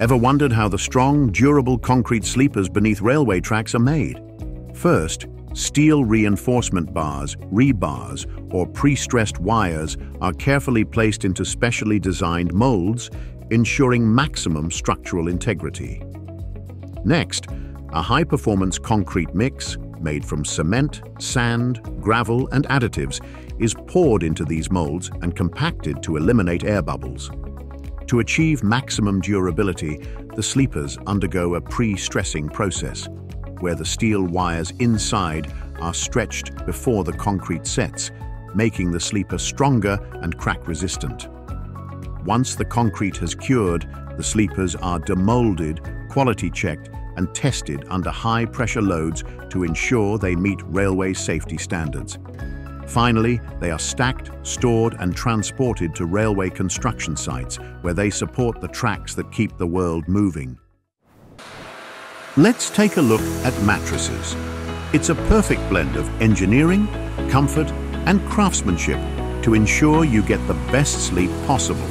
Ever wondered how the strong, durable concrete sleepers beneath railway tracks are made? First, steel reinforcement bars, rebars, or pre-stressed wires are carefully placed into specially designed molds, ensuring maximum structural integrity. Next, a high-performance concrete mix, made from cement, sand, gravel, and additives, is poured into these molds and compacted to eliminate air bubbles. To achieve maximum durability, the sleepers undergo a pre-stressing process, where the steel wires inside are stretched before the concrete sets, making the sleeper stronger and crack-resistant. Once the concrete has cured, the sleepers are demolded, quality-checked, and tested under high-pressure loads to ensure they meet railway safety standards. Finally, they are stacked, stored and transported to railway construction sites where they support the tracks that keep the world moving. Let's take a look at mattresses. It's a perfect blend of engineering, comfort and craftsmanship to ensure you get the best sleep possible.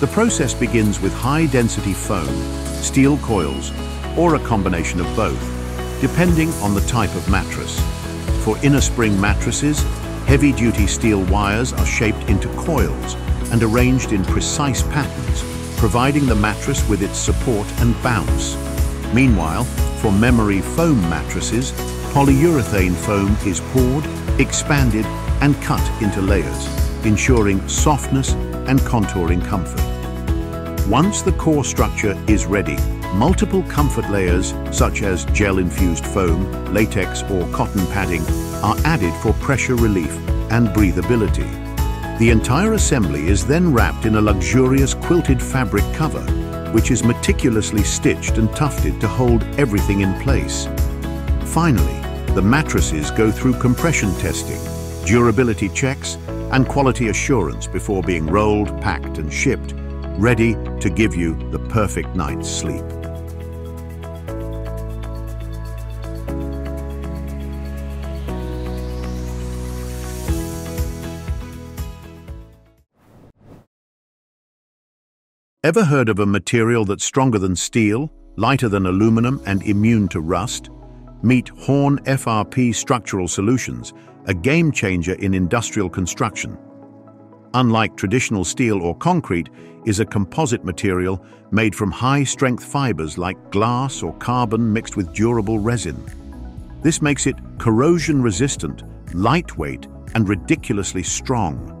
The process begins with high-density foam, steel coils, or a combination of both, depending on the type of mattress. For inner spring mattresses, heavy-duty steel wires are shaped into coils and arranged in precise patterns, providing the mattress with its support and bounce. Meanwhile, for memory foam mattresses, polyurethane foam is poured, expanded and cut into layers, ensuring softness and contouring comfort. Once the core structure is ready, multiple comfort layers such as gel-infused foam, latex or cotton padding are added for pressure relief and breathability. The entire assembly is then wrapped in a luxurious quilted fabric cover, which is meticulously stitched and tufted to hold everything in place. Finally, the mattresses go through compression testing, durability checks, and quality assurance before being rolled, packed and shipped, ready to give you the perfect night's sleep. Ever heard of a material that's stronger than steel, lighter than aluminum and immune to rust? Meet Horn FRP Structural Solutions, a game changer in industrial construction. Unlike traditional steel or concrete, is a composite material made from high-strength fibers like glass or carbon mixed with durable resin. This makes it corrosion-resistant, lightweight, and ridiculously strong.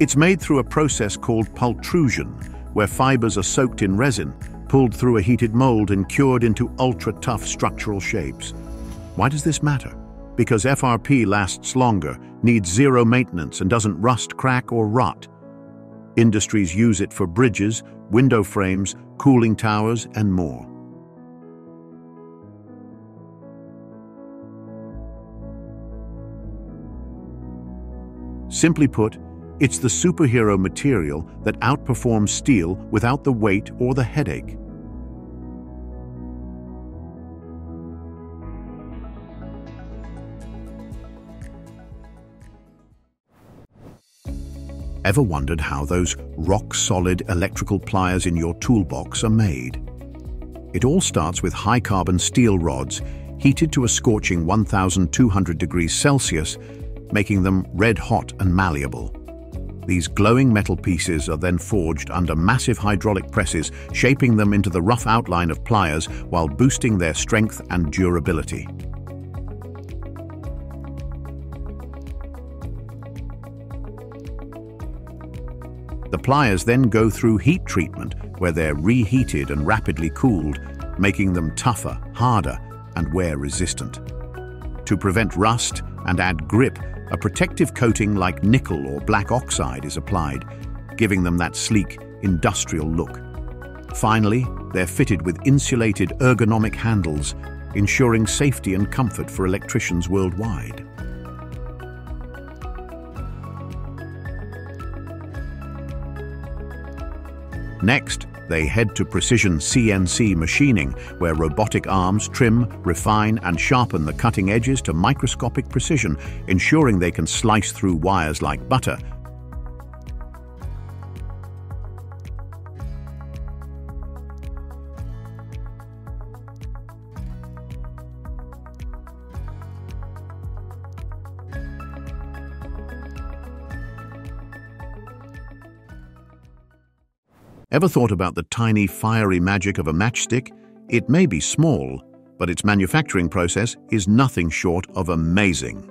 It's made through a process called pultrusion, where fibers are soaked in resin, pulled through a heated mold and cured into ultra-tough structural shapes. Why does this matter? Because FRP lasts longer, needs zero maintenance and doesn't rust, crack or rot. Industries use it for bridges, window frames, cooling towers and more. Simply put, it's the superhero material that outperforms steel without the weight or the headache. Ever wondered how those rock-solid electrical pliers in your toolbox are made? It all starts with high-carbon steel rods heated to a scorching 1,200 degrees Celsius, making them red-hot and malleable. These glowing metal pieces are then forged under massive hydraulic presses, shaping them into the rough outline of pliers while boosting their strength and durability. The pliers then go through heat treatment, where they're reheated and rapidly cooled, making them tougher, harder, and wear-resistant. To prevent rust and add grip, a protective coating like nickel or black oxide is applied, giving them that sleek, industrial look. Finally, they're fitted with insulated ergonomic handles, ensuring safety and comfort for electricians worldwide. Next, they head to precision CNC machining, where robotic arms trim, refine and sharpen the cutting edges to microscopic precision, ensuring they can slice through wires like butter. Ever thought about the tiny fiery magic of a matchstick? It may be small, but its manufacturing process is nothing short of amazing.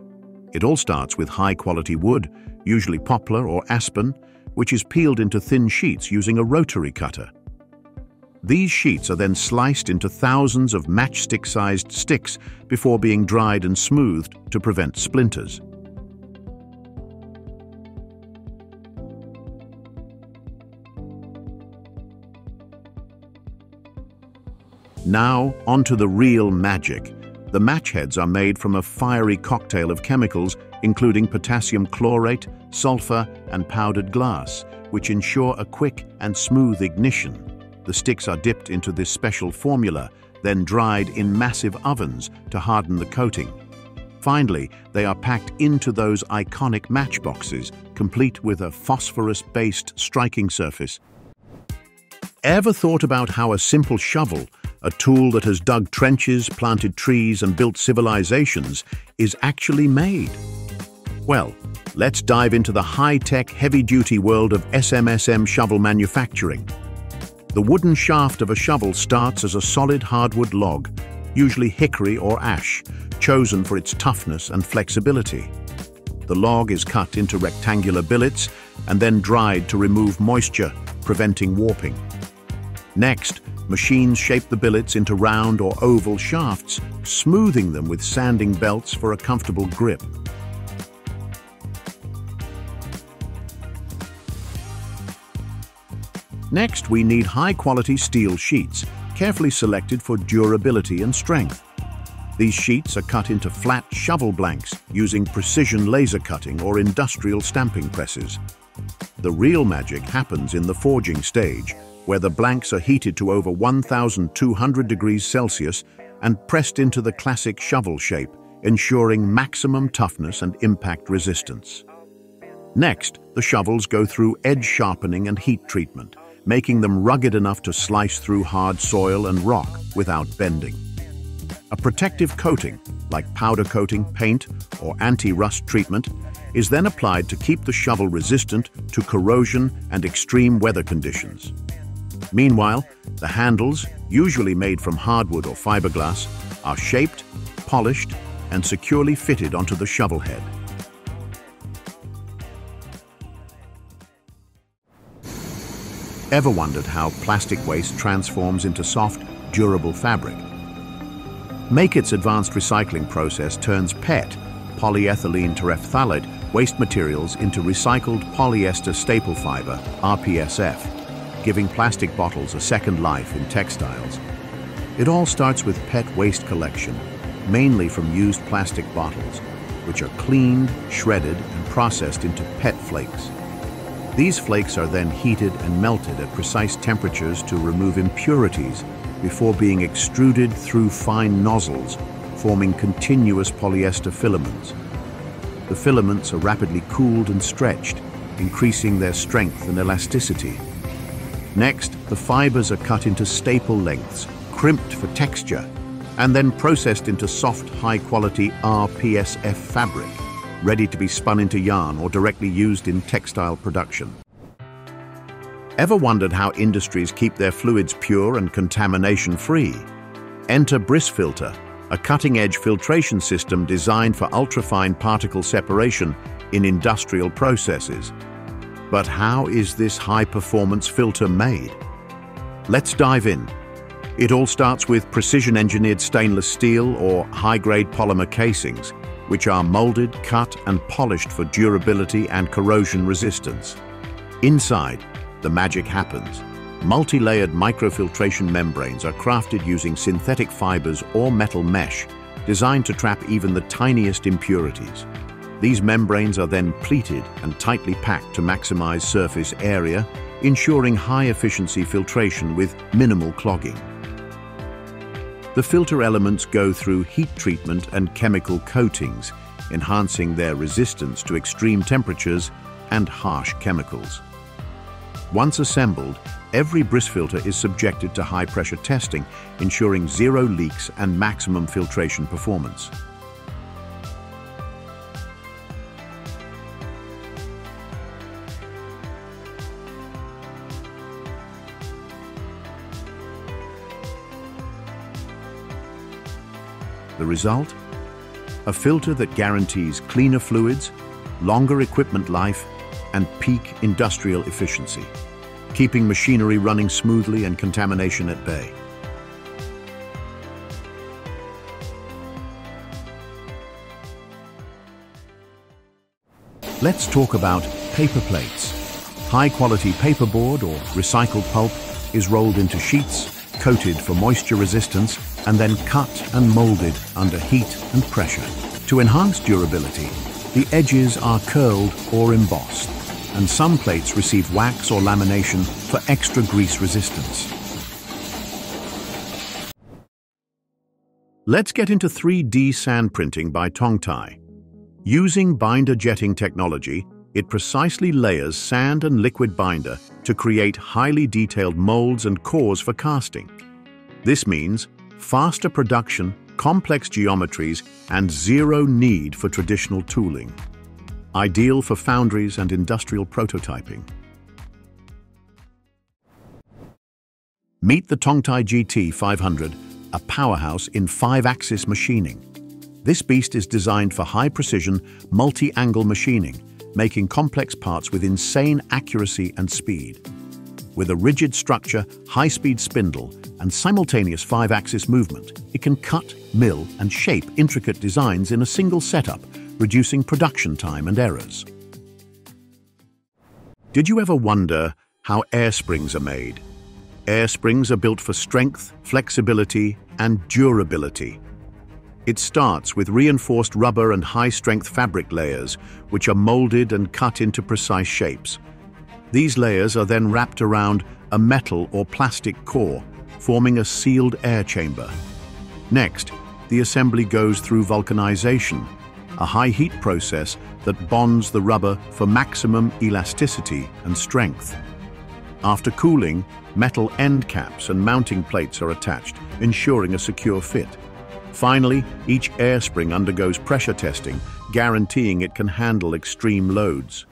It all starts with high-quality wood, usually poplar or aspen, which is peeled into thin sheets using a rotary cutter. These sheets are then sliced into thousands of matchstick-sized sticks before being dried and smoothed to prevent splinters. Now, onto the real magic. The match heads are made from a fiery cocktail of chemicals including potassium chlorate, sulfur, and powdered glass, which ensure a quick and smooth ignition. The sticks are dipped into this special formula, then dried in massive ovens to harden the coating. Finally, they are packed into those iconic matchboxes, complete with a phosphorus-based striking surface. Ever thought about how a simple shovel, a tool that has dug trenches, planted trees and built civilizations, is actually made? Well, let's dive into the high-tech, heavy-duty world of SMSM shovel manufacturing. The wooden shaft of a shovel starts as a solid hardwood log, usually hickory or ash, chosen for its toughness and flexibility. The log is cut into rectangular billets and then dried to remove moisture, preventing warping. Next, machines shape the billets into round or oval shafts, smoothing them with sanding belts for a comfortable grip. Next, we need high-quality steel sheets, carefully selected for durability and strength. These sheets are cut into flat shovel blanks using precision laser cutting or industrial stamping presses. The real magic happens in the forging stage, where the blanks are heated to over 1,200 degrees Celsius and pressed into the classic shovel shape, ensuring maximum toughness and impact resistance. Next, the shovels go through edge sharpening and heat treatment, making them rugged enough to slice through hard soil and rock without bending. A protective coating, like powder coating, paint, or anti-rust treatment, is then applied to keep the shovel resistant to corrosion and extreme weather conditions. Meanwhile, the handles, usually made from hardwood or fiberglass, are shaped, polished, and securely fitted onto the shovel head. Ever wondered how plastic waste transforms into soft, durable fabric? Makeit's advanced recycling process turns PET, polyethylene terephthalate, waste materials into recycled polyester staple fiber, RPSF, giving plastic bottles a second life in textiles. It all starts with PET waste collection, mainly from used plastic bottles, which are cleaned, shredded, and processed into PET flakes. These flakes are then heated and melted at precise temperatures to remove impurities before being extruded through fine nozzles, forming continuous polyester filaments. The filaments are rapidly cooled and stretched, increasing their strength and elasticity. Next, the fibers are cut into staple lengths, crimped for texture, and then processed into soft, high-quality RPSF fabric ready to be spun into yarn or directly used in textile production. Ever wondered how industries keep their fluids pure and contamination-free? Enter BrissFilter, a cutting-edge filtration system designed for ultrafine particle separation in industrial processes. But how is this high-performance filter made? Let's dive in. It all starts with precision-engineered stainless steel or high-grade polymer casings, which are molded, cut and polished for durability and corrosion resistance. Inside, the magic happens. Multi-layered microfiltration membranes are crafted using synthetic fibers or metal mesh, designed to trap even the tiniest impurities. These membranes are then pleated and tightly packed to maximize surface area, ensuring high-efficiency filtration with minimal clogging. The filter elements go through heat treatment and chemical coatings, enhancing their resistance to extreme temperatures and harsh chemicals. Once assembled, every BrissFilter is subjected to high-pressure testing, ensuring zero leaks and maximum filtration performance. The result? A filter that guarantees cleaner fluids, longer equipment life, and peak industrial efficiency, keeping machinery running smoothly and contamination at bay. Let's talk about paper plates. High-quality paperboard or recycled pulp is rolled into sheets, coated for moisture resistance, and then cut and molded under heat and pressure. To enhance durability, the edges are curled or embossed, and some plates receive wax or lamination for extra grease resistance. Let's get into 3D sand printing by Tongtai. Using binder jetting technology, it precisely layers sand and liquid binder to create highly detailed molds and cores for casting. This means faster production, complex geometries, and zero need for traditional tooling. Ideal for foundries and industrial prototyping. Meet the Tongtai GT 500, a powerhouse in five-axis machining. This beast is designed for high-precision, multi-angle machining, making complex parts with insane accuracy and speed. With a rigid structure, high-speed spindle, and simultaneous five-axis movement, it can cut, mill, and shape intricate designs in a single setup, reducing production time and errors. Did you ever wonder how air springs are made? Air springs are built for strength, flexibility, and durability, it starts with reinforced rubber and high-strength fabric layers, which are molded and cut into precise shapes. These layers are then wrapped around a metal or plastic core, forming a sealed air chamber. Next, the assembly goes through vulcanization, a high-heat process that bonds the rubber for maximum elasticity and strength. After cooling, metal end caps and mounting plates are attached, ensuring a secure fit. Finally, each air spring undergoes pressure testing, guaranteeing it can handle extreme loads.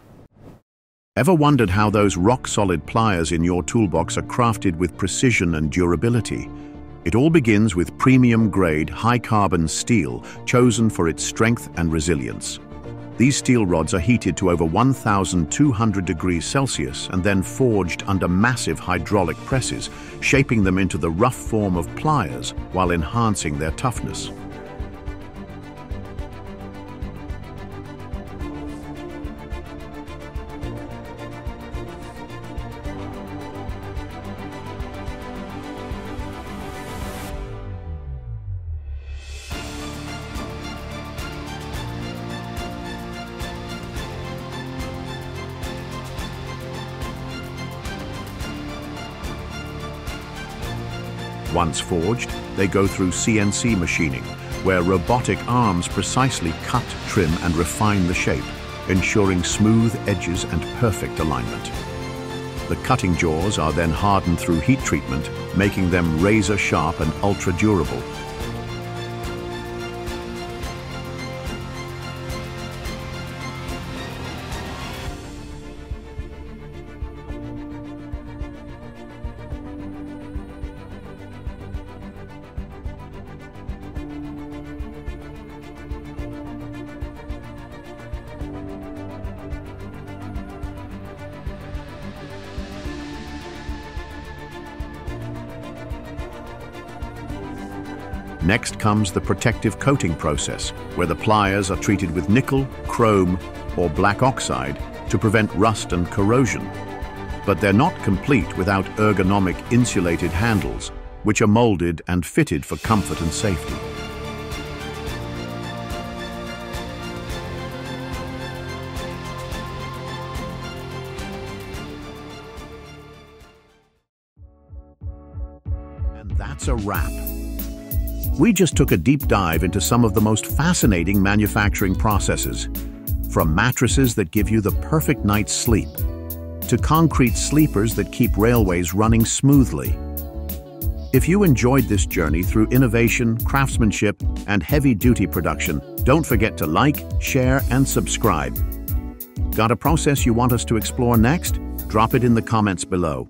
Ever wondered how those rock-solid pliers in your toolbox are crafted with precision and durability? It all begins with premium-grade, high-carbon steel chosen for its strength and resilience. These steel rods are heated to over 1,200 degrees Celsius and then forged under massive hydraulic presses, shaping them into the rough form of pliers while enhancing their toughness. Once forged, they go through CNC machining, where robotic arms precisely cut, trim and refine the shape, ensuring smooth edges and perfect alignment. The cutting jaws are then hardened through heat treatment, making them razor sharp and ultra durable. Next comes the protective coating process, where the pliers are treated with nickel, chrome, or black oxide to prevent rust and corrosion. But they're not complete without ergonomic insulated handles, which are molded and fitted for comfort and safety. And that's a wrap. We just took a deep dive into some of the most fascinating manufacturing processes, from mattresses that give you the perfect night's sleep, to concrete sleepers that keep railways running smoothly. If you enjoyed this journey through innovation, craftsmanship, and heavy-duty production, don't forget to like, share, and subscribe. Got a process you want us to explore next? Drop it in the comments below.